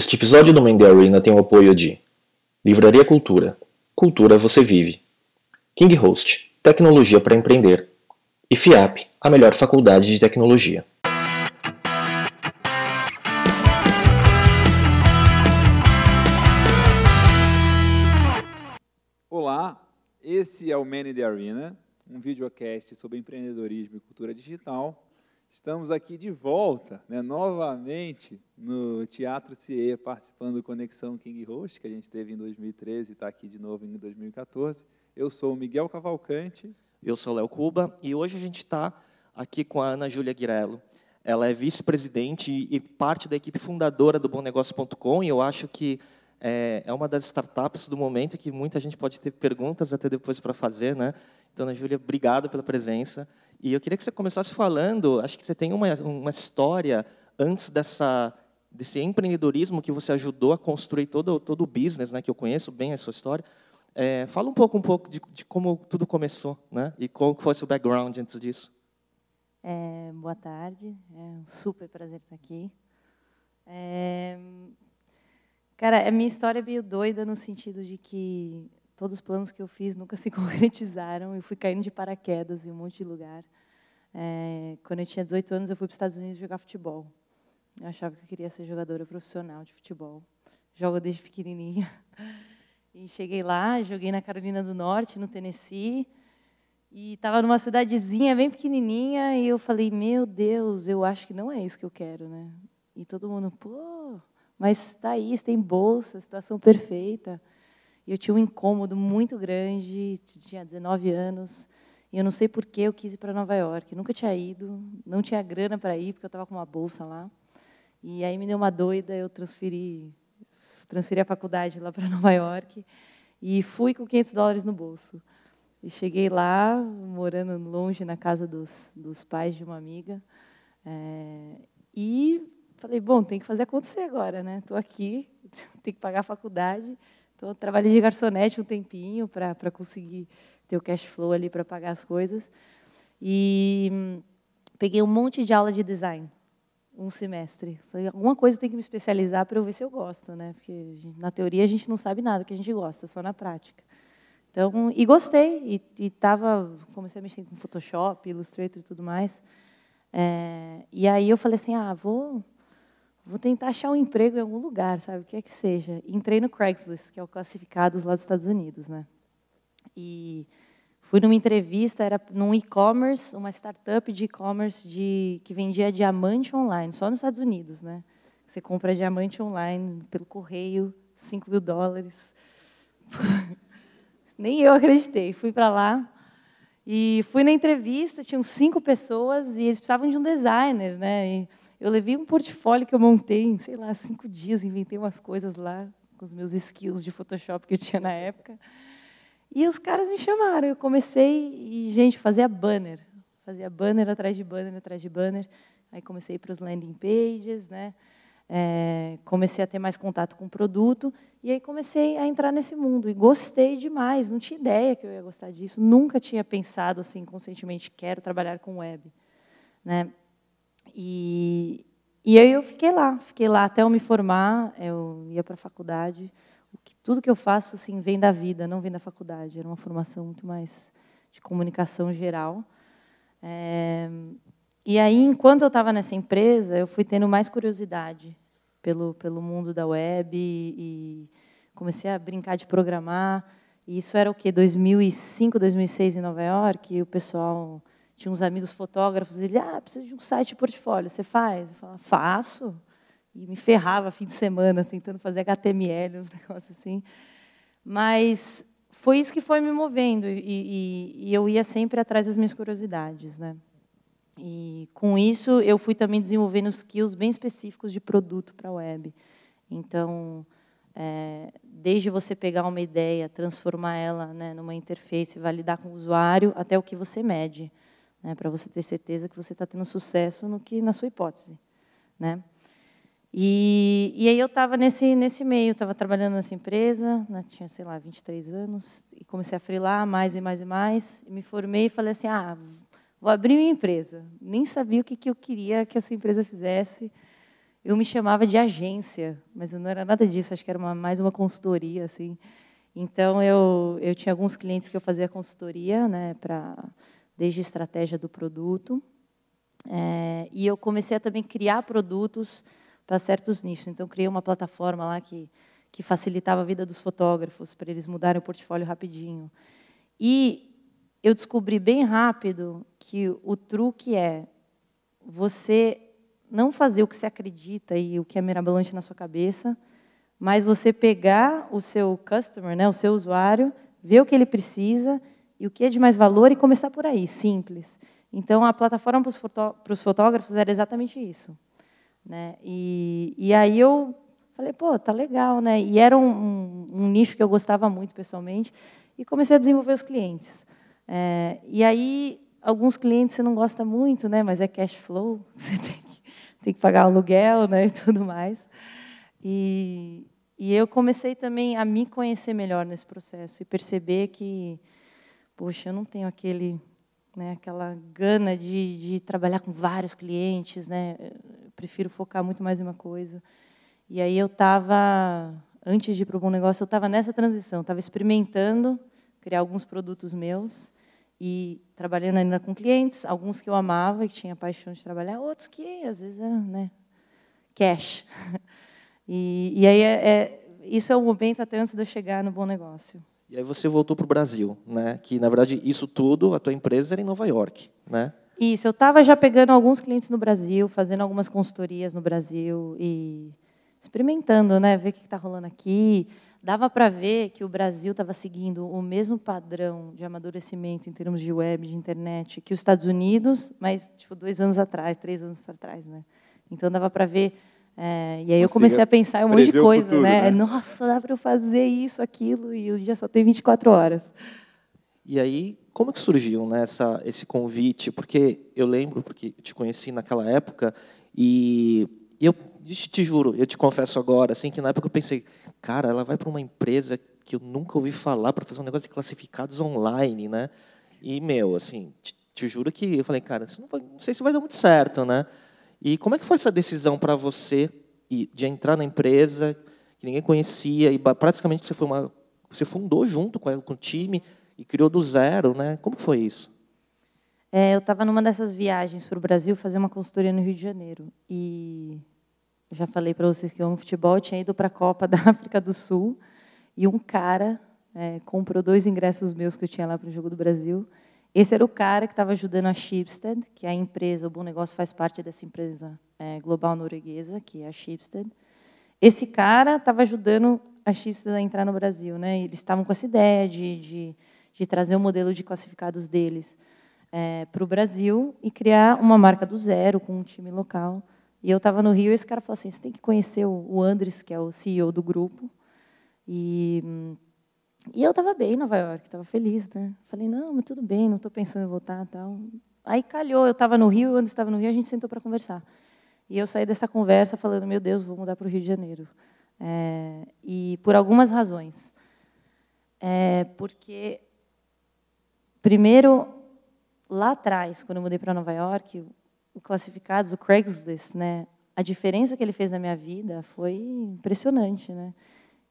Este episódio do Mendy Arena tem o apoio de Livraria Cultura. Cultura você vive. King Host, tecnologia para empreender. E FIAP, a melhor faculdade de tecnologia. Olá, esse é o Man in the Arena, um videocast sobre empreendedorismo e cultura digital. Estamos aqui de volta, né, novamente, no Teatro CIE, participando do Conexão King Host, que a gente teve em 2013 e está aqui de novo em 2014. Eu sou o Miguel Cavalcante. Eu sou Léo Cuba e hoje a gente está aqui com a Ana Júlia Guirello. Ela é vice-presidente e parte da equipe fundadora do BomNegócio.com e eu acho que é, é uma das startups do momento que muita gente pode ter perguntas até depois para fazer. Né? Então, Ana Júlia, obrigado pela presença. E eu queria que você começasse falando, acho que você tem uma, uma história antes dessa, desse empreendedorismo que você ajudou a construir todo, todo o business, né, que eu conheço bem a sua história. É, fala um pouco, um pouco de, de, como tudo começou, né, e qual foi o seu background antes disso. É, boa tarde, é um super prazer estar aqui. É, cara, a minha história é meio doida no sentido de que todos os planos que eu fiz nunca se concretizaram. Eu fui caindo de paraquedas em um monte de lugar. É, quando eu tinha 18 anos, eu fui para os Estados Unidos jogar futebol. Eu achava que eu queria ser jogadora profissional de futebol. Jogo desde pequenininha. E cheguei lá, joguei na Carolina do Norte, no Tennessee, e estava numa cidadezinha bem pequenininha, e eu falei, meu Deus, eu acho que não é isso que eu quero, né? E todo mundo, pô, mas está aí, tem bolsa, situação perfeita. E eu tinha um incômodo muito grande, tinha 19 anos, e eu não sei por que eu quis ir para Nova York. Nunca tinha ido, não tinha grana para ir, porque eu estava com uma bolsa lá. E aí me deu uma doida, eu transferi, transferi a faculdade lá para Nova York e fui com 500 dólares no bolso. E cheguei lá, morando longe na casa dos, dos pais de uma amiga, é, e falei, bom, tem que fazer acontecer agora, né? Estou aqui, tenho que pagar a faculdade, então, eu trabalhei de garçonete um tempinho para conseguir ter o cash flow ali para pagar as coisas. E hum, peguei um monte de aula de design, um semestre. Falei, alguma coisa tem que me especializar para eu ver se eu gosto, né? Porque na teoria a gente não sabe nada que a gente gosta, só na prática. Então, e gostei e, e tava, comecei a mexer com Photoshop, Illustrator e tudo mais. É, e aí eu falei assim, ah, vou vou tentar achar um emprego em algum lugar, sabe, o que é que seja. Entrei no Craigslist, que é o classificados lá dos Estados Unidos, né? E fui numa entrevista, era num e-commerce, uma startup de e-commerce de que vendia diamante online, só nos Estados Unidos, né? Você compra diamante online pelo correio, 5 mil dólares. Nem eu acreditei. Fui para lá e fui na entrevista, tinham cinco pessoas e eles precisavam de um designer, né? E eu levei um portfólio que eu montei sei lá, cinco dias, inventei umas coisas lá com os meus skills de Photoshop que eu tinha na época. E os caras me chamaram. Eu comecei e, gente, fazia banner. Fazia banner atrás de banner, atrás de banner. Aí comecei para os landing pages, né? É, comecei a ter mais contato com o produto e aí comecei a entrar nesse mundo e gostei demais. Não tinha ideia que eu ia gostar disso. Nunca tinha pensado assim conscientemente quero trabalhar com web, né? E, e aí eu fiquei lá, fiquei lá até eu me formar, eu ia para a faculdade. Tudo que eu faço assim vem da vida, não vem da faculdade. Era uma formação muito mais de comunicação geral. É, e aí, enquanto eu estava nessa empresa, eu fui tendo mais curiosidade pelo, pelo mundo da web e, e comecei a brincar de programar. E isso era o quê? 2005, 2006 em Nova York. E o pessoal tinha uns amigos fotógrafos, ele, ah, precisa de um site de portfólio, você faz? Eu falava, faço. E me ferrava fim de semana tentando fazer HTML, uns negócios assim. Mas foi isso que foi me movendo, e, e, e eu ia sempre atrás das minhas curiosidades. Né? E com isso eu fui também desenvolvendo skills bem específicos de produto para a web. Então, é, desde você pegar uma ideia, transformar ela né, numa interface, validar com o usuário, até o que você mede né, para você ter certeza que você está tendo sucesso no que na sua hipótese, né? E, e aí eu estava nesse nesse meio, estava trabalhando nessa empresa, né, tinha sei lá 23 anos e comecei a freelar mais e mais e mais, e me formei e falei assim, ah, vou abrir minha empresa. Nem sabia o que que eu queria que essa empresa fizesse. eu me chamava de agência, mas eu não era nada disso, acho que era uma, mais uma consultoria, assim. Então, eu, eu tinha alguns clientes que eu fazia consultoria, né, para desde a estratégia do produto, é, e eu comecei a também criar produtos para certos nichos. Então, criei uma plataforma lá que, que facilitava a vida dos fotógrafos, para eles mudarem o portfólio rapidinho. E eu descobri bem rápido que o truque é você não fazer o que você acredita e o que é mirabolante na sua cabeça, mas você pegar o seu customer, né, o seu usuário, ver o que ele precisa e o que é de mais valor e começar por aí, simples. Então, a plataforma para os fotógrafos era exatamente isso. Né? E, e aí eu falei, pô, tá legal, né? E era um, um, um nicho que eu gostava muito pessoalmente e comecei a desenvolver os clientes. É, e aí, alguns clientes você não gosta muito, né? Mas é cash flow, você tem que, tem que pagar aluguel, né? E tudo mais. E, e eu comecei também a me conhecer melhor nesse processo e perceber que, poxa, eu não tenho aquele, né, aquela gana de, de trabalhar com vários clientes, né? Eu prefiro focar muito mais em uma coisa. E aí eu estava, antes de ir para o Bom Negócio, eu estava nessa transição, estava experimentando criar alguns produtos meus e trabalhando ainda com clientes, alguns que eu amava e tinha paixão de trabalhar, outros que às vezes eram né, cash. E, e aí é, é, isso é o momento até antes de eu chegar no bom negócio. E aí você voltou para o Brasil, né? Que na verdade isso tudo, a tua empresa era em Nova York, né? Isso, eu estava já pegando alguns clientes no Brasil, fazendo algumas consultorias no Brasil e experimentando, né? Ver o que está rolando aqui. Dava para ver que o Brasil estava seguindo o mesmo padrão de amadurecimento em termos de web, de internet, que os Estados Unidos, mas tipo dois anos atrás, três anos para trás, né? Então dava para ver é, e aí eu comecei a pensar em um monte de coisa, futuro, né? né? Nossa, dá para eu fazer isso, aquilo, e o dia só tem 24 horas. E aí, como que surgiu né, essa, esse convite? Porque eu lembro, porque te conheci naquela época, e, eu te juro, eu te confesso agora, assim, que na época eu pensei, cara, ela vai para uma empresa que eu nunca ouvi falar para fazer um negócio de classificados online, né? E, meu, assim, te, te juro que eu falei, cara, isso não, vai, não sei se vai dar muito certo, né? E como é que foi essa decisão para você de entrar na empresa que ninguém conhecia e praticamente você foi uma você fundou junto com, o time e criou do zero, né? Como foi isso? É, eu estava numa dessas viagens para o Brasil fazer uma consultoria no Rio de Janeiro e eu já falei para vocês que eu amo futebol, eu tinha ido para a Copa da África do Sul e um cara é, comprou dois ingressos meus que eu tinha lá para o jogo do Brasil esse era o cara que estava ajudando a Schibsted, que é a empresa, o Bom Negócio faz parte dessa empresa é, global norueguesa, que é a Schibsted. Esse cara estava ajudando a Schibsted a entrar no Brasil. Né? Eles estavam com essa ideia de, de, de trazer o um modelo de classificados deles é, para o Brasil e criar uma marca do zero com um time local. E eu estava no Rio e esse cara falou assim, você tem que conhecer o Andres, que é o CEO do grupo, e hum, e eu estava bem em Nova York, estava feliz, né? Falei, não, mas tudo bem, não estou pensando em voltar tal. Aí calhou, eu estava no Rio, quando estava no Rio, a gente sentou para conversar. E eu saí dessa conversa falando, meu Deus, vou mudar para o Rio de Janeiro. É, e por algumas razões. É, porque, primeiro, lá atrás, quando eu mudei para Nova York, o classificados, o Craigslist, né, a diferença que ele fez na minha vida foi impressionante, né?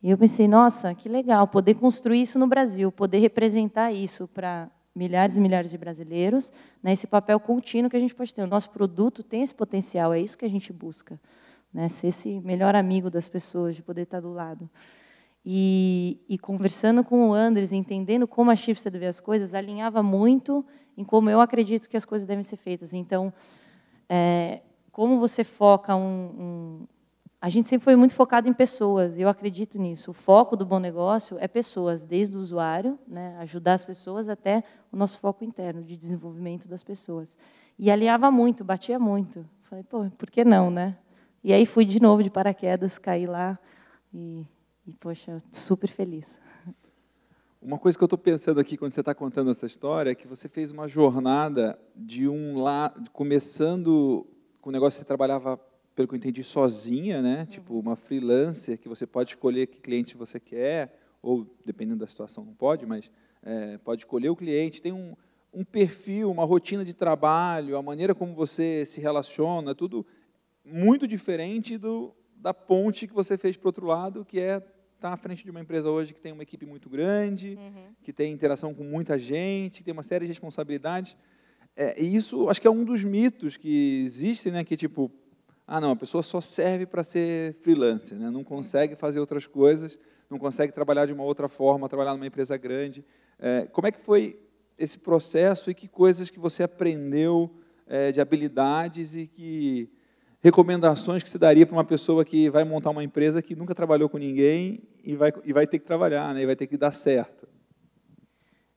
E eu pensei, nossa, que legal poder construir isso no Brasil, poder representar isso para milhares e milhares de brasileiros, né, esse papel contínuo que a gente pode ter. O nosso produto tem esse potencial, é isso que a gente busca, né, ser esse melhor amigo das pessoas, de poder estar do lado. E, e conversando com o Andres, entendendo como a Chipster vê as coisas, alinhava muito em como eu acredito que as coisas devem ser feitas. Então, é, como você foca um, um a gente sempre foi muito focado em pessoas, eu acredito nisso. O foco do bom negócio é pessoas, desde o usuário, né, ajudar as pessoas, até o nosso foco interno, de desenvolvimento das pessoas. E alinhava muito, batia muito. Falei, pô, por que não, né? E aí fui de novo de paraquedas, caí lá, e, e poxa, super feliz. Uma coisa que eu estou pensando aqui quando você está contando essa história é que você fez uma jornada de um lá, começando com o negócio que você trabalhava pelo que eu entendi, sozinha, né? Uhum. Tipo, uma freelancer que você pode escolher que cliente você quer, ou dependendo da situação não pode, mas é, pode escolher o cliente. Tem um, um perfil, uma rotina de trabalho, a maneira como você se relaciona, tudo muito diferente do, da ponte que você fez para o outro lado, que é estar tá à frente de uma empresa hoje que tem uma equipe muito grande, uhum. que tem interação com muita gente, que tem uma série de responsabilidades. É, e isso, acho que é um dos mitos que existem, né? Que tipo, ah, não, a pessoa só serve para ser freelancer, né? não consegue fazer outras coisas, não consegue trabalhar de uma outra forma, trabalhar numa empresa grande. É, como é que foi esse processo e que coisas que você aprendeu é, de habilidades e que recomendações que você daria para uma pessoa que vai montar uma empresa que nunca trabalhou com ninguém e vai, e vai ter que trabalhar, né? e vai ter que dar certo?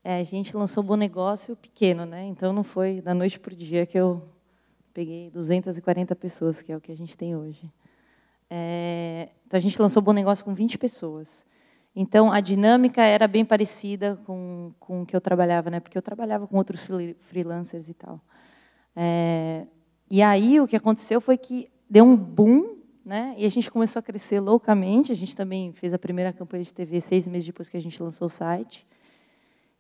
É, a gente lançou um bom negócio pequeno, né? então não foi da noite para o dia que eu peguei 240 pessoas, que é o que a gente tem hoje. É, então, a gente lançou o Bom Negócio com 20 pessoas. Então, a dinâmica era bem parecida com, com o que eu trabalhava, né? porque eu trabalhava com outros freelancers e tal. É, e aí, o que aconteceu foi que deu um boom, né? e a gente começou a crescer loucamente. A gente também fez a primeira campanha de TV seis meses depois que a gente lançou o site.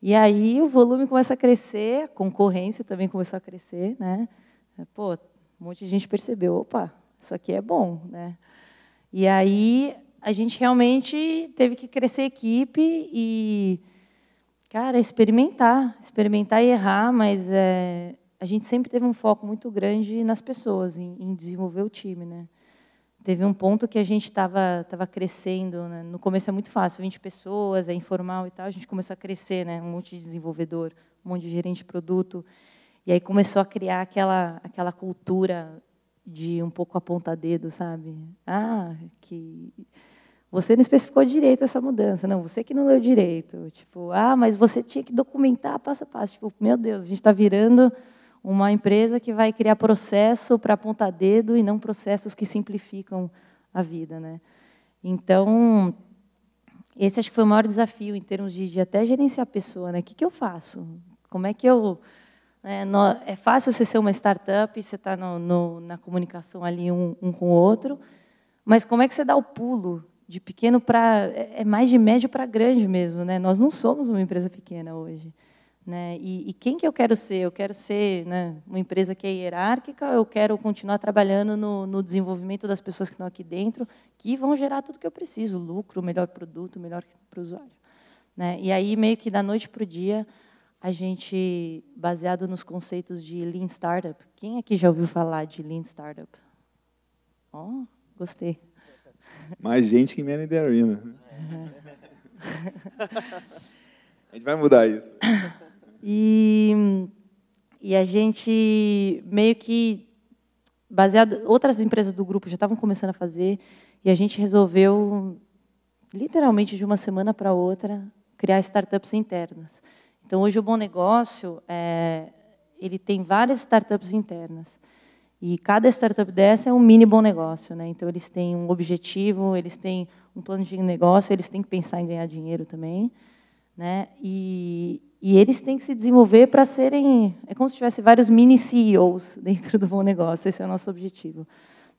E aí, o volume começa a crescer, a concorrência também começou a crescer, né? Pô, um monte de gente percebeu, opa, isso aqui é bom, né? E aí a gente realmente teve que crescer equipe e, cara, experimentar, experimentar e errar, mas é, a gente sempre teve um foco muito grande nas pessoas, em, em desenvolver o time, né? Teve um ponto que a gente estava tava crescendo, né? no começo é muito fácil, 20 pessoas, é informal e tal, a gente começou a crescer, né? um monte de desenvolvedor, um monte de gerente de produto, e aí começou a criar aquela, aquela cultura de um pouco aponta dedo, sabe? Ah, que você não especificou direito essa mudança, não, você que não leu direito. Tipo, ah, mas você tinha que documentar passo a passo. Tipo, meu Deus, a gente está virando uma empresa que vai criar processo para apontar dedo e não processos que simplificam a vida, né? Então, esse acho que foi o maior desafio em termos de, de até gerenciar a pessoa, né? O que, que eu faço? Como é que eu é, é fácil você ser uma startup, você está na comunicação ali um, um, com o outro, mas como é que você dá o pulo de pequeno para é, é mais de médio para grande mesmo, né? Nós não somos uma empresa pequena hoje, né? E, e quem que eu quero ser? Eu quero ser né, uma empresa que é hierárquica. Eu quero continuar trabalhando no, no desenvolvimento das pessoas que estão aqui dentro, que vão gerar tudo que eu preciso, lucro, melhor produto, melhor para o usuário, né? E aí meio que da noite para o dia a gente, baseado nos conceitos de Lean Startup, quem aqui já ouviu falar de Lean Startup? Oh, gostei. Mais gente que Man in the Arena. a gente vai mudar isso. E, e a gente meio que, baseado, outras empresas do grupo já estavam começando a fazer, e a gente resolveu, literalmente de uma semana para outra, criar startups internas. Então, hoje o Bom Negócio, é, ele tem várias startups internas. E cada startup dessa é um mini bom negócio. Né? Então, eles têm um objetivo, eles têm um plano de negócio, eles têm que pensar em ganhar dinheiro também. Né? E, e eles têm que se desenvolver para serem... É como se tivesse vários mini CEOs dentro do bom negócio. Esse é o nosso objetivo.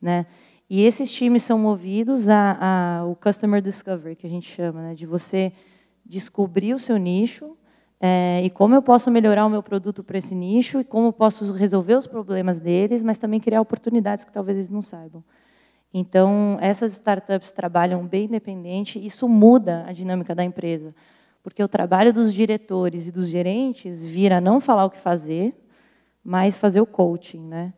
Né? E esses times são movidos a, a o Customer Discovery, que a gente chama, né? de você descobrir o seu nicho, é, e como eu posso melhorar o meu produto para esse nicho e como eu posso resolver os problemas deles, mas também criar oportunidades que talvez eles não saibam. Então, essas startups trabalham bem independente, isso muda a dinâmica da empresa, porque o trabalho dos diretores e dos gerentes vira não falar o que fazer, mas fazer o coaching, né?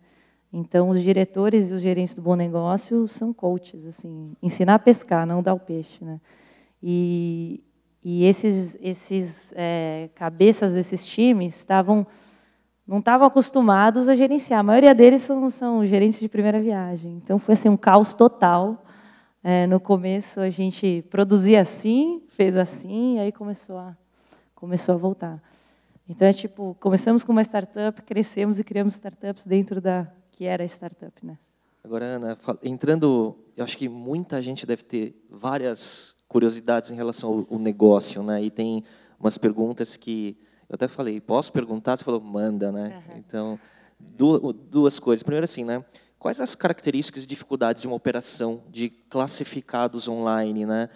Então, os diretores e os gerentes do bom negócio são coaches, assim, ensinar a pescar, não dar o peixe, né? E, e esses, esses é, cabeças desses times estavam não estavam acostumados a gerenciar. A maioria deles são, são gerentes de primeira viagem. Então foi assim um caos total. É, no começo a gente produzia assim, fez assim, e aí começou a começou a voltar. Então é tipo começamos com uma startup, crescemos e criamos startups dentro da que era a startup, né? Agora Ana, entrando, eu acho que muita gente deve ter várias curiosidades em relação ao, ao negócio, né? E tem umas perguntas que eu até falei, posso perguntar? Você falou, manda, né? Uhum. Então, duas, duas coisas. Primeiro, assim, né? Quais as características e dificuldades de uma operação de classificados online, né?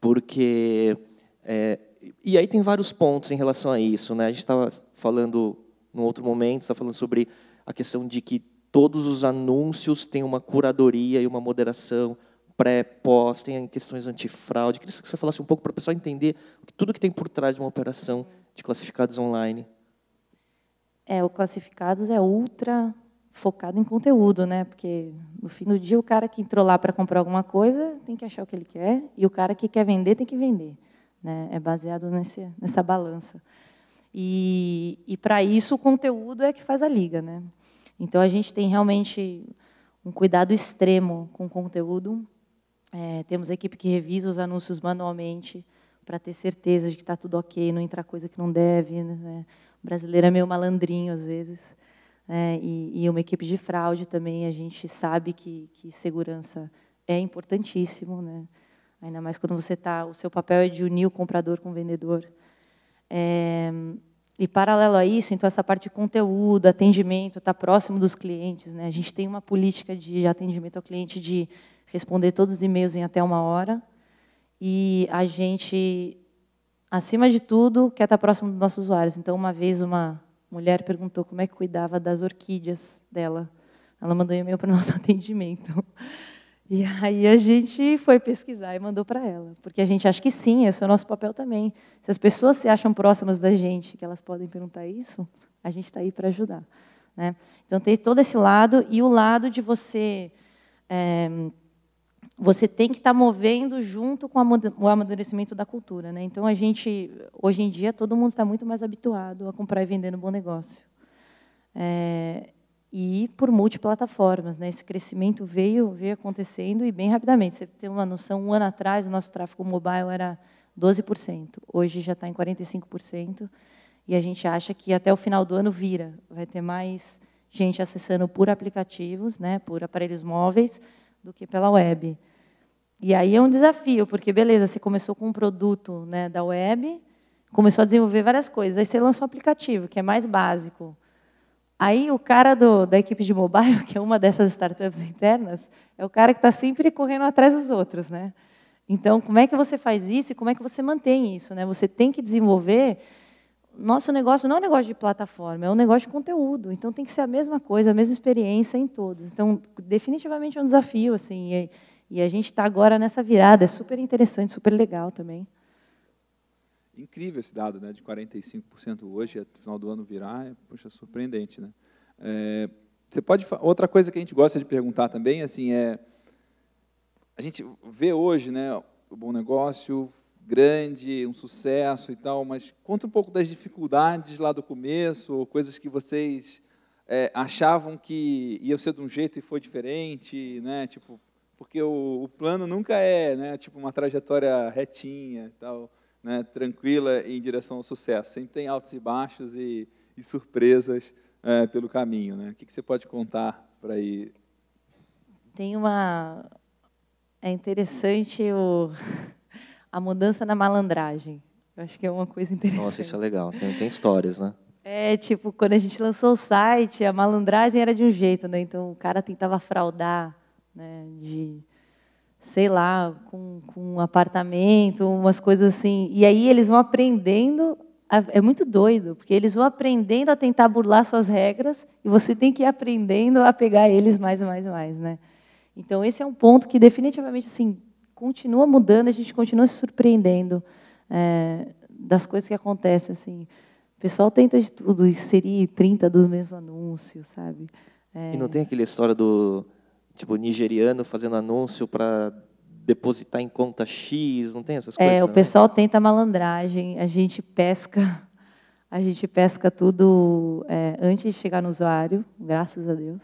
Porque é, e aí tem vários pontos em relação a isso, né? A gente estava falando no outro momento, está falando sobre a questão de que todos os anúncios têm uma curadoria e uma moderação pré, pós, tem questões antifraude. Queria que você falasse um pouco para o pessoal entender tudo que tem por trás de uma operação de classificados online. É, o classificados é ultra focado em conteúdo, né? Porque no fim do dia o cara que entrou lá para comprar alguma coisa tem que achar o que ele quer e o cara que quer vender tem que vender, né? É baseado nesse, nessa balança. E, e para isso o conteúdo é que faz a liga, né? Então a gente tem realmente um cuidado extremo com o conteúdo. É, temos a equipe que revisa os anúncios manualmente para ter certeza de que está tudo ok, não entrar coisa que não deve. Né? O brasileiro é meio malandrinho às vezes. É, e, e, uma equipe de fraude também, a gente sabe que, que segurança é importantíssimo, né? ainda mais quando você está, o seu papel é de unir o comprador com o vendedor. É, e paralelo a isso, então essa parte de conteúdo, atendimento, está próximo dos clientes. Né? A gente tem uma política de atendimento ao cliente de responder todos os e-mails em até uma hora. E a gente, acima de tudo, quer estar próximo dos nossos usuários. Então, uma vez uma mulher perguntou como é que cuidava das orquídeas dela. Ela mandou um e-mail para o nosso atendimento. E aí a gente foi pesquisar e mandou para ela, porque a gente acha que sim, esse é o nosso papel também. Se as pessoas se acham próximas da gente, que elas podem perguntar isso, a gente está aí para ajudar. Né? Então tem todo esse lado e o lado de você é, você tem que estar tá movendo junto com o amadurecimento da cultura, né? Então a gente hoje em dia todo mundo está muito mais habituado a comprar e vender no bom negócio. É, e por multiplataformas. Né? Esse crescimento veio, veio acontecendo e bem rapidamente. Você tem uma noção, um ano atrás, o nosso tráfego mobile era 12%. Hoje já está em 45%. E a gente acha que até o final do ano vira. Vai ter mais gente acessando por aplicativos, né, por aparelhos móveis, do que pela web. E aí é um desafio, porque, beleza, você começou com um produto né, da web, começou a desenvolver várias coisas. Aí você lançou um aplicativo, que é mais básico Aí o cara do, da equipe de mobile, que é uma dessas startups internas, é o cara que está sempre correndo atrás dos outros, né? Então, como é que você faz isso e como é que você mantém isso, né? Você tem que desenvolver. Nosso negócio não é um negócio de plataforma, é um negócio de conteúdo. Então, tem que ser a mesma coisa, a mesma experiência em todos. Então, definitivamente é um desafio, assim. E, e a gente está agora nessa virada. É super interessante, super legal também. Incrível esse dado, né, de 45% hoje, no final do ano virar, é, puxa, surpreendente, né? É, você pode outra coisa que a gente gosta de perguntar também, assim, é a gente vê hoje, né, o bom negócio grande, um sucesso e tal, mas conta um pouco das dificuldades lá do começo, coisas que vocês é, achavam que ia ser de um jeito e foi diferente, né? Tipo, porque o, o plano nunca é, né, tipo uma trajetória retinha e tal né, tranquila em direção ao sucesso. Sempre tem altos e baixos e, e surpresas é, pelo caminho. Né? O que, que você pode contar para aí? Tem uma... É interessante o... a mudança na malandragem. Eu acho que é uma coisa interessante. Nossa, isso é legal. Tem, tem histórias, né? É, tipo, quando a gente lançou o site, a malandragem era de um jeito, né? Então, o cara tentava fraudar, né? De sei lá, com, com um apartamento, umas coisas assim. E aí eles vão aprendendo. A, é muito doido, porque eles vão aprendendo a tentar burlar suas regras e você tem que ir aprendendo a pegar eles mais e mais e mais, né? Então esse é um ponto que definitivamente assim continua mudando, a gente continua se surpreendendo é, das coisas que acontecem assim. O pessoal tenta de tudo, inserir 30 dos mesmos anúncios, sabe? É... E não tem aquela história do tipo nigeriano fazendo anúncio para depositar em conta X, não tem essas coisas? É, o pessoal tenta malandragem, a gente pesca, a gente pesca tudo é, antes de chegar no usuário, graças a Deus.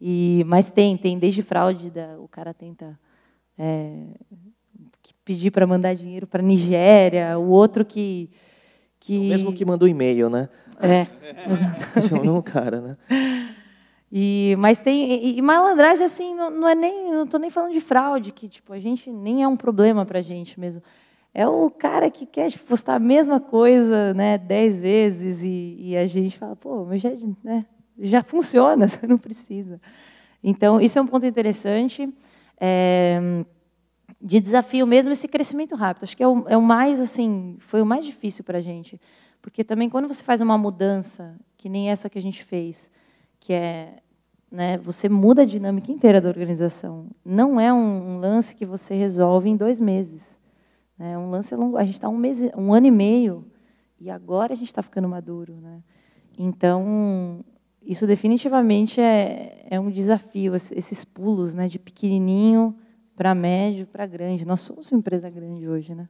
E, mas tem, tem desde fraude, da, o cara tenta é, pedir para mandar dinheiro para Nigéria, o outro que, que... O mesmo que mandou e-mail, né? É, exatamente. É o cara, né? E, mas tem e, e malandragem assim não, não é nem não estou nem falando de fraude que tipo a gente nem é um problema para gente mesmo é o cara que quer tipo, postar a mesma coisa né dez vezes e, e a gente fala pô mas já né, já funciona você não precisa então isso é um ponto interessante é, de desafio mesmo esse crescimento rápido acho que é o, é o mais assim foi o mais difícil para a gente porque também quando você faz uma mudança que nem essa que a gente fez que é né, você muda a dinâmica inteira da organização. Não é um, um lance que você resolve em dois meses. É um lance longo. A gente está um, mês, um ano e meio e agora a gente está ficando maduro. Né? Então, isso definitivamente é, é um desafio, esses pulos né, de pequenininho para médio, para grande. Nós somos uma empresa grande hoje. Né?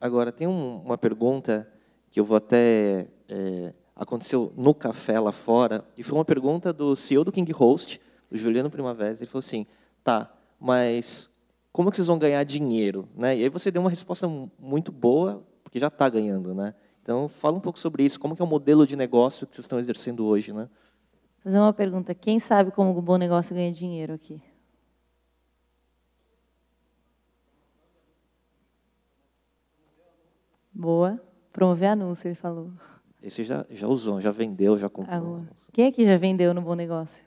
Agora, tem um, uma pergunta que eu vou até... É, aconteceu no café lá fora, e foi uma pergunta do CEO do King Host, do Juliano Primavera. Ele falou assim, tá, mas como que vocês vão ganhar dinheiro? Né? E aí você deu uma resposta muito boa, porque já está ganhando. Né? Então, fala um pouco sobre isso. Como que é o modelo de negócio que vocês estão exercendo hoje? Né? Fazer uma pergunta. Quem sabe como o bom negócio ganha dinheiro aqui? Boa. Promover anúncio, ele falou. Esse já, já usou, já vendeu, já comprou. Ah, quem aqui já vendeu no Bom Negócio?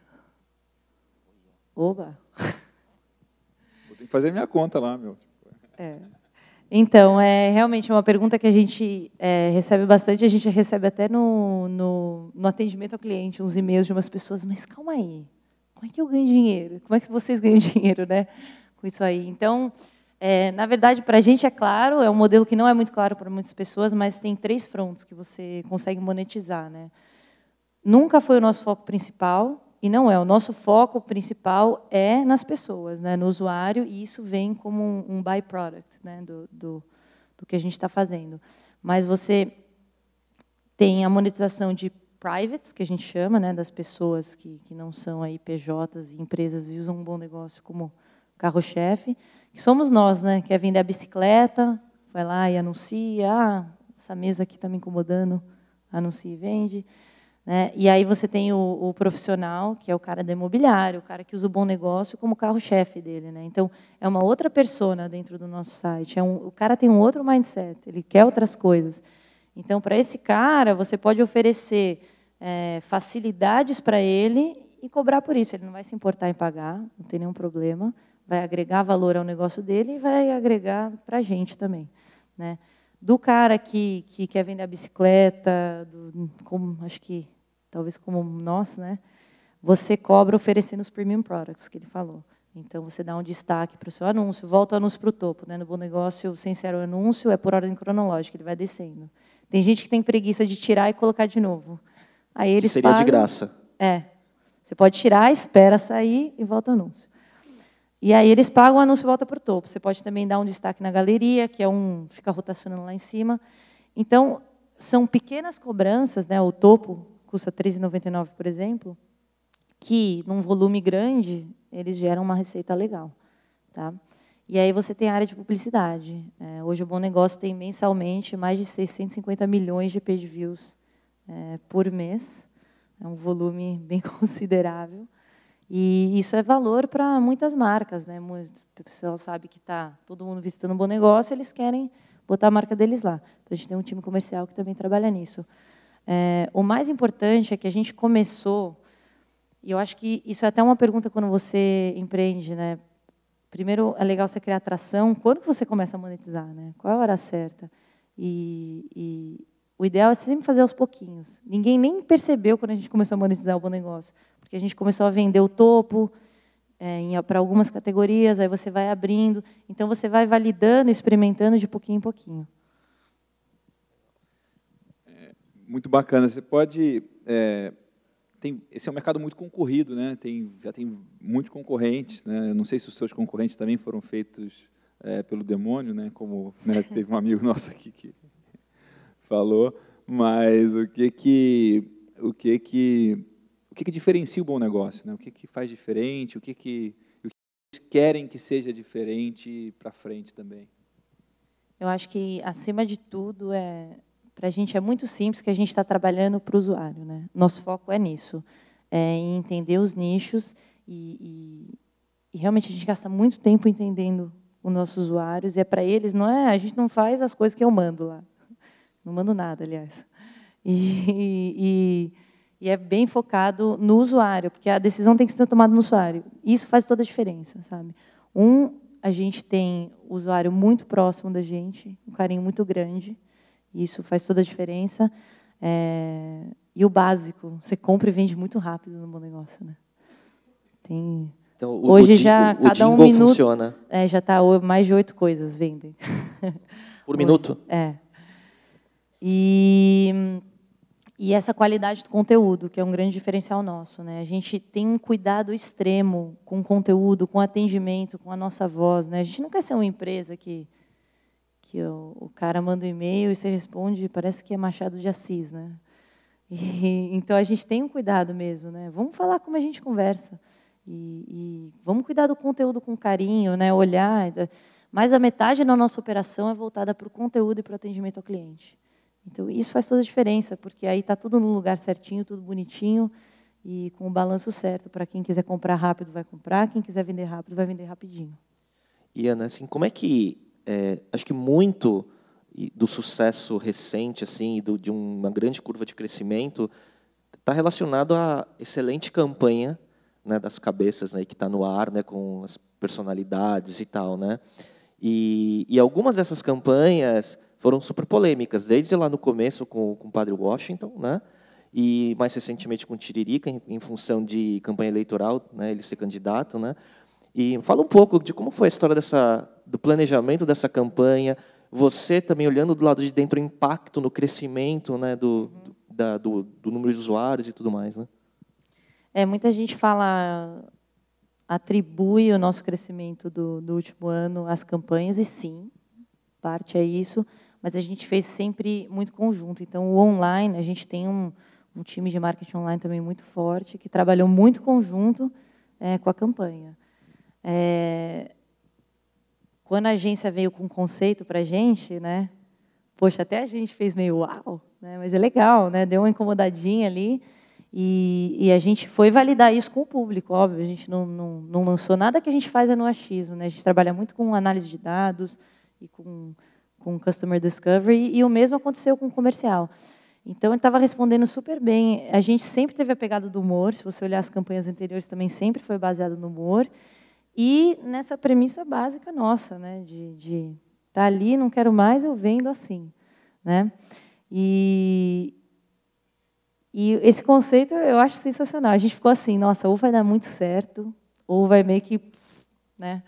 Oba! Vou ter que fazer minha conta lá, meu. É. Então, é realmente uma pergunta que a gente é, recebe bastante, a gente recebe até no, no, no, atendimento ao cliente, uns e-mails de umas pessoas, mas calma aí, como é que eu ganho dinheiro? Como é que vocês ganham dinheiro né, com isso aí? Então, é, na verdade, para a gente é claro, é um modelo que não é muito claro para muitas pessoas, mas tem três frontes que você consegue monetizar. Né? Nunca foi o nosso foco principal, e não é. O nosso foco principal é nas pessoas, né, no usuário, e isso vem como um, um byproduct né, do, do, do que a gente está fazendo. Mas você tem a monetização de privates, que a gente chama, né, das pessoas que, que não são aí PJs e empresas e usam um bom negócio como carro-chefe que somos nós, né? Quer vender a bicicleta, vai lá e anuncia, ah, essa mesa aqui está me incomodando, anuncia e vende. Né? E aí você tem o, o, profissional, que é o cara do imobiliário, o cara que usa o bom negócio como carro-chefe dele. Né? Então, é uma outra persona dentro do nosso site. É um, o cara tem um outro mindset, ele quer outras coisas. Então, para esse cara, você pode oferecer é, facilidades para ele e cobrar por isso. Ele não vai se importar em pagar, não tem nenhum problema vai agregar valor ao negócio dele e vai agregar para a gente também. Né? Do cara que, que quer vender a bicicleta, do, como, acho que talvez como nós, né? você cobra oferecendo os premium products que ele falou. Então, você dá um destaque para o seu anúncio, volta o anúncio para o topo. Né? No bom negócio, sem ser o anúncio, é por ordem cronológica, ele vai descendo. Tem gente que tem preguiça de tirar e colocar de novo. Aí eles que seria pagam, de graça. É. Você pode tirar, espera sair e volta o anúncio. E aí eles pagam, o anúncio volta para o topo. Você pode também dar um destaque na galeria, que é um fica rotacionando lá em cima. Então, são pequenas cobranças, né? O topo custa R$ 13,99, por exemplo, que num volume grande eles geram uma receita legal, tá? E aí você tem a área de publicidade. É, hoje o Bom Negócio tem mensalmente mais de 650 milhões de page views é, por mês. É um volume bem considerável. E isso é valor para muitas marcas. Né? O pessoal sabe que está todo mundo visitando um bom negócio, eles querem botar a marca deles lá. Então, a gente tem um time comercial que também trabalha nisso. É, o mais importante é que a gente começou, e eu acho que isso é até uma pergunta quando você empreende. Né? Primeiro, é legal você criar atração. Quando você começa a monetizar? Né? Qual é a hora certa? E, e o ideal é sempre fazer aos pouquinhos. Ninguém nem percebeu quando a gente começou a monetizar o bom negócio porque a gente começou a vender o topo é, para algumas categorias, aí você vai abrindo, então você vai validando, experimentando de pouquinho em pouquinho. É, muito bacana. Você pode é, tem, esse é um mercado muito concorrido, né? Tem, já tem muitos concorrentes, né? Eu não sei se os seus concorrentes também foram feitos é, pelo demônio, né? Como né, teve um amigo nosso aqui que falou, mas o que que o que que que, que diferencia o bom negócio? Né? O que, que faz diferente? O que, que, o que eles querem que seja diferente para frente também? Eu acho que, acima de tudo, é para a gente é muito simples que a gente está trabalhando para o usuário. Né? Nosso foco é nisso, é em entender os nichos e, e, e realmente a gente gasta muito tempo entendendo os nossos usuários e é para eles, não é? A gente não faz as coisas que eu mando lá, não mando nada, aliás. E, e, e é bem focado no usuário, porque a decisão tem que ser tomada no usuário. Isso faz toda a diferença, sabe? Um, a gente tem o usuário muito próximo da gente, um carinho muito grande, isso faz toda a diferença. É... E o básico, você compra e vende muito rápido no bom negócio, né? tem. Então, o, Hoje o, já o, cada um minuto funciona é, já está mais de oito coisas vendem. por minuto? É. E, e essa qualidade do conteúdo, que é um grande diferencial nosso. Né? A gente tem um cuidado extremo com o conteúdo, com o atendimento, com a nossa voz. Né? A gente não quer ser uma empresa que, que o, o cara manda um e-mail e você responde, parece que é Machado de Assis. Né? E, então, a gente tem um cuidado mesmo. Né? Vamos falar como a gente conversa. E, e vamos cuidar do conteúdo com carinho, né? olhar. Mais da metade da nossa operação é voltada para o conteúdo e para o atendimento ao cliente. Então, isso faz toda a diferença, porque aí está tudo no lugar certinho, tudo bonitinho e com o balanço certo. Para quem quiser comprar rápido, vai comprar. Quem quiser vender rápido, vai vender rapidinho. E, Ana, assim, como é que... É, acho que muito do sucesso recente, assim, do, de uma grande curva de crescimento, está relacionado à excelente campanha né, das cabeças né, que está no ar, né, com as personalidades e tal, né? E, e algumas dessas campanhas foram super polêmicas, desde lá no começo com, com o Padre Washington, né? E mais recentemente com Tiririca, em, em função de campanha eleitoral, né, ele ser candidato, né? E fala um pouco de como foi a história dessa do planejamento dessa campanha, você também olhando do lado de dentro o impacto no crescimento, né, do, da, do, do número de usuários e tudo mais, né? É, muita gente fala, atribui o nosso crescimento do, do último ano às campanhas, e sim, parte é isso, mas a gente fez sempre muito conjunto. Então, o online, a gente tem um, um time de marketing online também muito forte, que trabalhou muito conjunto é, com a campanha. É, quando a agência veio com um conceito para a gente, né, poxa, até a gente fez meio uau, né, mas é legal, né, deu uma incomodadinha ali, e, e, a gente foi validar isso com o público, óbvio. A gente não, não, não lançou nada que a gente faz é no achismo. Né? A gente trabalha muito com análise de dados e com, com customer discovery, e o mesmo aconteceu com o comercial. Então, ele estava respondendo super bem. A gente sempre teve a pegada do humor. Se você olhar as campanhas anteriores, também sempre foi baseado no humor. E nessa premissa básica nossa, né? de estar tá ali, não quero mais, eu vendo assim. Né? E, e esse conceito eu acho sensacional. A gente ficou assim, nossa, ou vai dar muito certo, ou vai meio que, né?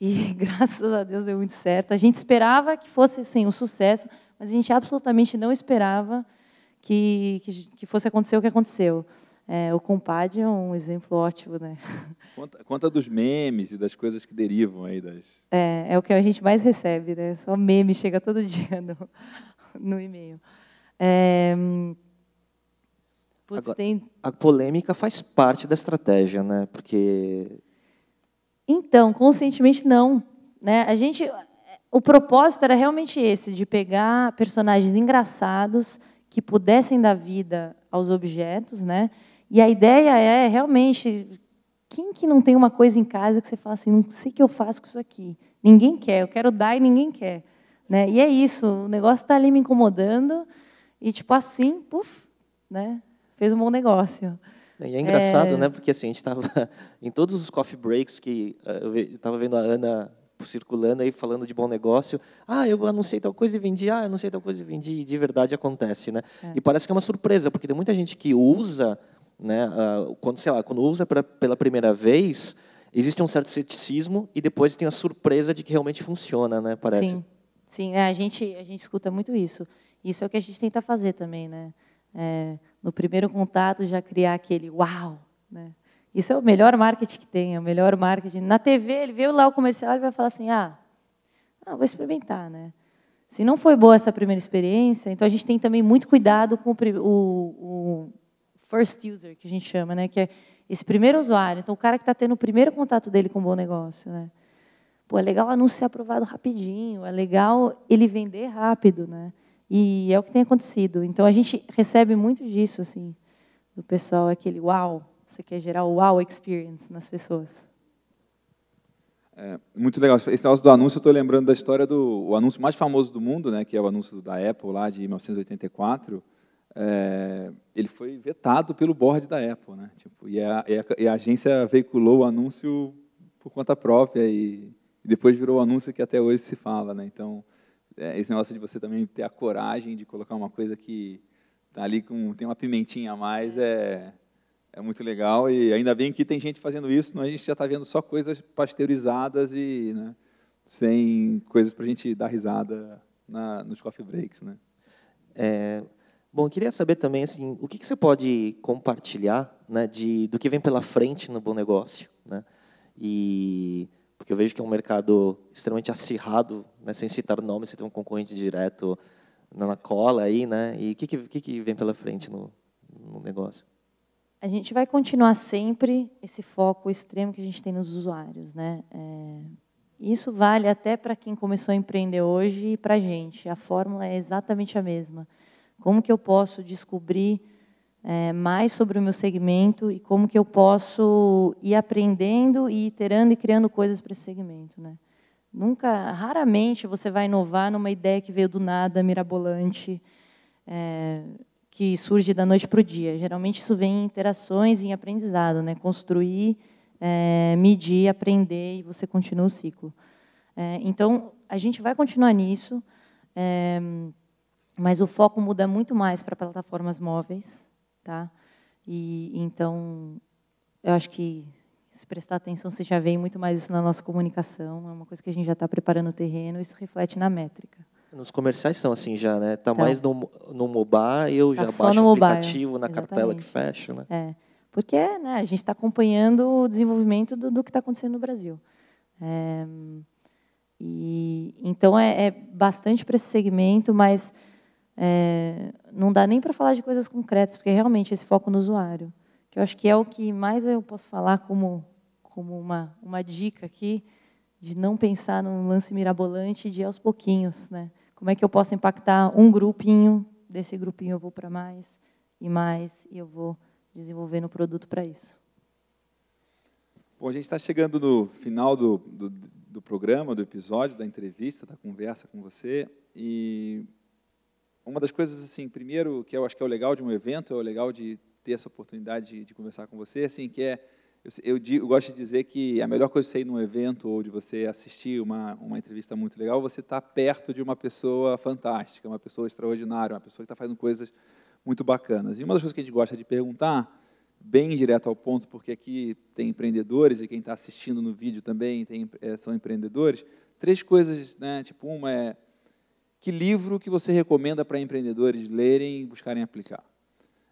E graças a Deus deu muito certo. A gente esperava que fosse assim um sucesso, mas a gente absolutamente não esperava que, que, que fosse acontecer o que aconteceu. É, o Compad é um exemplo ótimo, né? Conta, conta, dos memes e das coisas que derivam aí das. É, é o que a gente mais recebe, né? Só meme chega todo dia no, no e-mail. É, Putz, Agora, tem... A polêmica faz parte da estratégia, né? Porque então, conscientemente não, né? A gente, o propósito era realmente esse, de pegar personagens engraçados que pudessem dar vida aos objetos, né? E a ideia é realmente quem que não tem uma coisa em casa que você fala assim, não sei o que eu faço com isso aqui. Ninguém quer, eu quero dar e ninguém quer, né? E é isso, o negócio está ali me incomodando e tipo assim, puf, né? fez um bom negócio. E é engraçado, é... né? Porque assim, a gente estava em todos os coffee breaks que eh, eu estava vendo a Ana circulando aí falando de bom negócio. Ah, eu anunciei tal coisa e vendi. Ah, eu anunciei tal coisa e vendi. E de verdade acontece, né? É. E parece que é uma surpresa, porque tem muita gente que usa, né? Quando sei lá, quando usa pra, pela primeira vez, existe um certo ceticismo e depois tem a surpresa de que realmente funciona, né? Parece. Sim, sim. É, a gente a gente escuta muito isso. Isso é o que a gente tenta fazer também, né? É, no primeiro contato já criar aquele uau, né? Isso é o melhor marketing que tem, é o melhor marketing. Na TV, ele vê lá o comercial e vai falar assim, ah, vou experimentar, né? Se não foi boa essa primeira experiência, então a gente tem também muito cuidado com o, o first user, que a gente chama, né? Que é esse primeiro usuário. Então, o cara que está tendo o primeiro contato dele com um bom negócio, né? Pô, é legal o anúncio ser aprovado rapidinho, é legal ele vender rápido, né? E é o que tem acontecido. Então a gente recebe muito disso assim, do pessoal aquele uau, você quer gerar o wow experience nas pessoas. É, muito legal. Esse negócio do anúncio, eu estou lembrando da história do o anúncio mais famoso do mundo, né, que é o anúncio da Apple lá de 1984. É, ele foi vetado pelo board da Apple, né? Tipo, e, a, e, a, e, a, agência veiculou o anúncio por conta própria e, e depois virou o anúncio que até hoje se fala, né? Então é, esse negócio de você também ter a coragem de colocar uma coisa que tá ali com tem uma pimentinha a mais é É muito legal e ainda bem que tem gente fazendo isso, senão a gente já está vendo só coisas pasteurizadas e né, sem coisas para a gente dar risada na, nos coffee breaks. Né? É, bom, eu queria saber também assim, o que, que você pode compartilhar né, de, do que vem pela frente no Bom Negócio. Né? E, porque eu vejo que é um mercado extremamente acirrado, né, sem citar nomes, você tem um concorrente direto na cola aí, né? E o que, que, que vem pela frente no, no negócio? A gente vai continuar sempre esse foco extremo que a gente tem nos usuários, né? É, isso vale até para quem começou a empreender hoje e para a gente. A fórmula é exatamente a mesma. Como que eu posso descobrir é, mais sobre o meu segmento e como que eu posso ir aprendendo e iterando e criando coisas para esse segmento, né? Nunca, raramente você vai inovar numa ideia que veio do nada, mirabolante, é, que surge da noite para o dia. Geralmente isso vem em interações, em aprendizado, né? Construir, é, medir, aprender e você continua o ciclo. É, então a gente vai continuar nisso, é, mas o foco muda muito mais para plataformas móveis, tá? E então eu acho que se prestar atenção, você já vê muito mais isso na nossa comunicação, é uma coisa que a gente já está preparando o terreno, isso reflete na métrica. Nos comerciais estão assim já, né? Então, mais no, no mobile, eu tá já baixo o aplicativo na exatamente. cartela que fecha, né? É, porque né, a gente está acompanhando o desenvolvimento do, do que está acontecendo no Brasil. É, e, então, é, é bastante para esse segmento, mas é, não dá nem para falar de coisas concretas, porque realmente esse foco no usuário que eu acho que é o que mais eu posso falar como, como uma, uma dica aqui, de não pensar num lance mirabolante de aos pouquinhos. Né? Como é que eu posso impactar um grupinho, desse grupinho eu vou para mais e mais, e eu vou desenvolvendo o produto para isso. Bom, a gente está chegando no final do, do, do, programa, do episódio, da entrevista, da conversa com você. E uma das coisas, assim, primeiro, que eu acho que é o legal de um evento, é o legal de ter essa oportunidade de, de conversar com você, assim, que é, eu, eu, eu, gosto de dizer que a melhor coisa de você ir num evento ou de você assistir uma, uma entrevista muito legal, você está perto de uma pessoa fantástica, uma pessoa extraordinária, uma pessoa que está fazendo coisas muito bacanas. E uma das coisas que a gente gosta de perguntar, bem direto ao ponto, porque aqui tem empreendedores e quem está assistindo no vídeo também tem, é, são empreendedores, três coisas, né? Tipo, uma é que livro que você recomenda para empreendedores lerem e buscarem aplicar?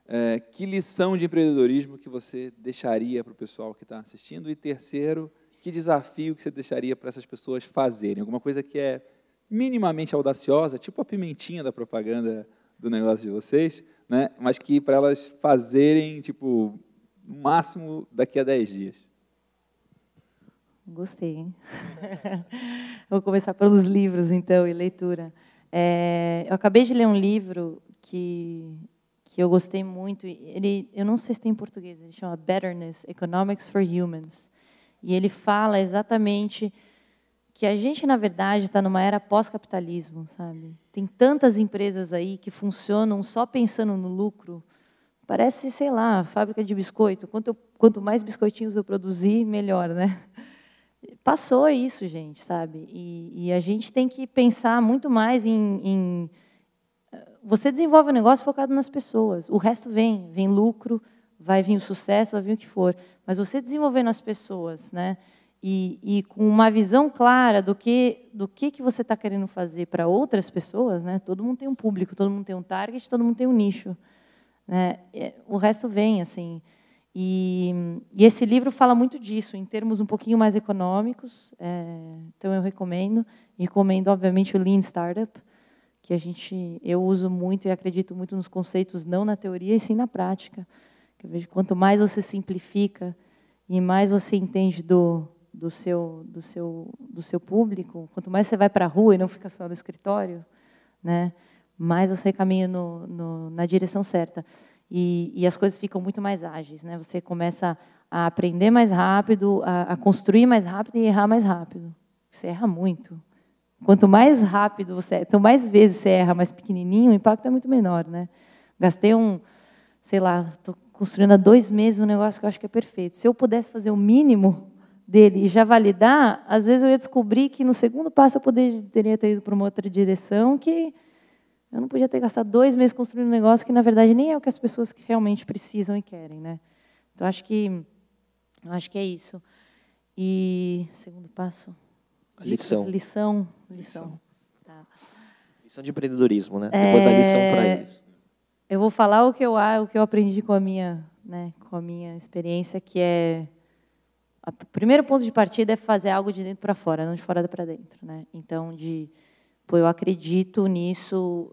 É, que lição de empreendedorismo que você deixaria para o pessoal que está assistindo? E terceiro, que desafio que você deixaria para essas pessoas fazerem? Alguma coisa que é minimamente audaciosa, tipo a pimentinha da propaganda do negócio de vocês, né? mas que para elas fazerem, tipo, no máximo daqui a 10 dias. Gostei, hein? Vou começar pelos livros, então, e leitura. É, eu acabei de ler um livro que que eu gostei muito. Ele, eu não sei se tem em português, ele chama Betterness, Economics for Humans. E ele fala exatamente que a gente, na verdade, está numa era pós-capitalismo, sabe? Tem tantas empresas aí que funcionam só pensando no lucro. Parece, sei lá, fábrica de biscoito. Quanto, eu, quanto mais biscoitinhos eu produzir, melhor, né? Passou isso, gente, sabe? E, e a gente tem que pensar muito mais em, em você desenvolve um negócio focado nas pessoas. O resto vem, vem lucro, vai vir o sucesso, vai vir o que for. Mas você desenvolvendo as pessoas, né? E, e com uma visão clara do que do que, que você está querendo fazer para outras pessoas, né? Todo mundo tem um público, todo mundo tem um target, todo mundo tem um nicho, né? O resto vem assim. E, e esse livro fala muito disso, em termos um pouquinho mais econômicos. É, então eu recomendo. Recomendo, obviamente, o Lean Startup que a gente eu uso muito e acredito muito nos conceitos não na teoria e sim na prática. Eu vejo quanto mais você simplifica e mais você entende do do seu do seu do seu público, quanto mais você vai para a rua e não fica só no escritório, né? Mais você caminha no, no, na direção certa e, e as coisas ficam muito mais ágeis, né? Você começa a aprender mais rápido, a, a construir mais rápido e errar mais rápido. Você erra muito. Quanto mais rápido você, quanto mais vezes você erra mais pequenininho, o impacto é muito menor, né? Gastei um, sei lá, estou construindo há dois meses um negócio que eu acho que é perfeito. Se eu pudesse fazer o mínimo dele e já validar, às vezes eu ia descobrir que no segundo passo eu poderia, ter ido para uma outra direção que eu não podia ter gastado dois meses construindo um negócio que, na verdade, nem é o que as pessoas realmente precisam e querem. Né? Então, acho que, acho que é isso. E, segundo passo? A lição. Lição. Lição. Tá. Lição de empreendedorismo, né? É... Depois da lição para eles. Eu vou falar o que eu, o que eu aprendi com a minha, né, com a minha experiência, que é o primeiro ponto de partida é fazer algo de dentro para fora, não de fora para dentro, né? Então, de, pô, eu acredito nisso,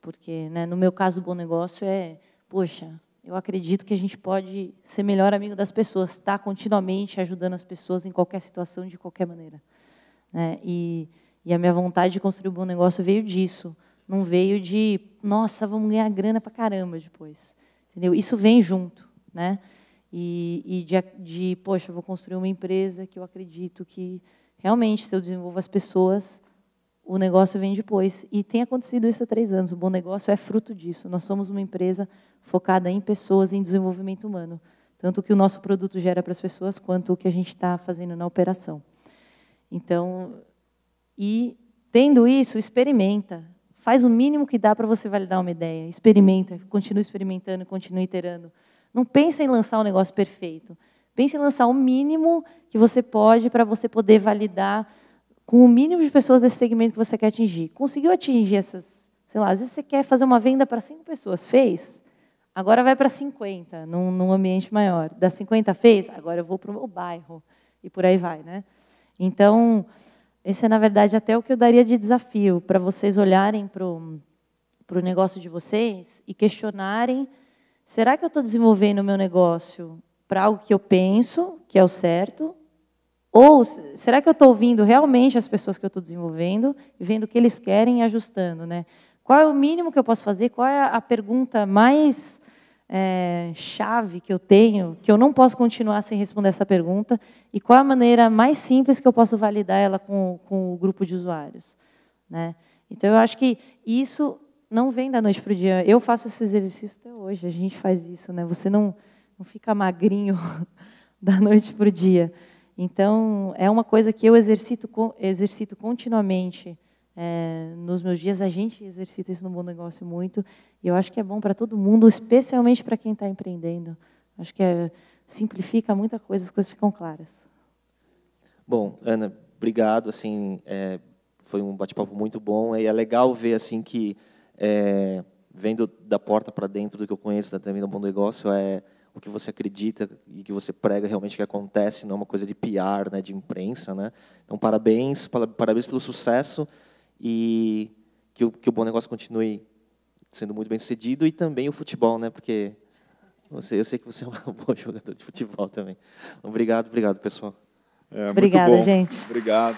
porque, né, no meu caso, o bom negócio é, poxa, eu acredito que a gente pode ser melhor amigo das pessoas, estar tá continuamente ajudando as pessoas em qualquer situação, de qualquer maneira. Né? E, e a minha vontade de construir um bom negócio veio disso. Não veio de, nossa, vamos ganhar grana para caramba depois. Entendeu? Isso vem junto. Né? E, e de, de, poxa, vou construir uma empresa que eu acredito que realmente, se eu desenvolvo as pessoas, o negócio vem depois. E tem acontecido isso há três anos. O bom negócio é fruto disso. Nós somos uma empresa focada em pessoas, em desenvolvimento humano. Tanto o que o nosso produto gera para as pessoas, quanto o que a gente está fazendo na operação. Então, e tendo isso, experimenta. Faz o mínimo que dá para você validar uma ideia. Experimenta, continue experimentando, continue iterando. Não pense em lançar um negócio perfeito. Pense em lançar o mínimo que você pode para você poder validar com o mínimo de pessoas desse segmento que você quer atingir. Conseguiu atingir essas, sei lá, às vezes você quer fazer uma venda para cinco pessoas, fez, agora vai para 50, num, num ambiente maior. Das 50 fez, agora eu vou para o bairro, e por aí vai. Né? Então, esse é, na verdade, até o que eu daria de desafio, para vocês olharem para o negócio de vocês e questionarem, será que eu estou desenvolvendo o meu negócio para algo que eu penso que é o certo, ou será que eu estou ouvindo realmente as pessoas que eu estou desenvolvendo vendo o que eles querem e ajustando? Né? Qual é o mínimo que eu posso fazer? Qual é a pergunta mais é, chave que eu tenho, que eu não posso continuar sem responder essa pergunta? E qual é a maneira mais simples que eu posso validar ela com, com o grupo de usuários? Né? Então, eu acho que isso não vem da noite para o dia. Eu faço esse exercício até hoje, a gente faz isso. Né? Você não, não fica magrinho da noite para o dia. Então, é uma coisa que eu exercito, exercito continuamente é, nos meus dias. A gente exercita isso no Bom Negócio muito. E eu acho que é bom para todo mundo, especialmente para quem está empreendendo. Acho que é, simplifica muita coisa, as coisas ficam claras. Bom, Ana, obrigado. Assim, é, foi um bate-papo muito bom. E é legal ver assim que, é, vendo da porta para dentro do que eu conheço também do Bom Negócio, é o que você acredita e que você prega realmente que acontece, não é uma coisa de PR, né, de imprensa, né? Então, parabéns, parabéns pelo sucesso e que o, que o bom negócio continue sendo muito bem sucedido e também o futebol, né? Porque você, eu sei que você é um bom jogador de futebol também. Obrigado, obrigado, pessoal. É, Obrigada, gente. Obrigado.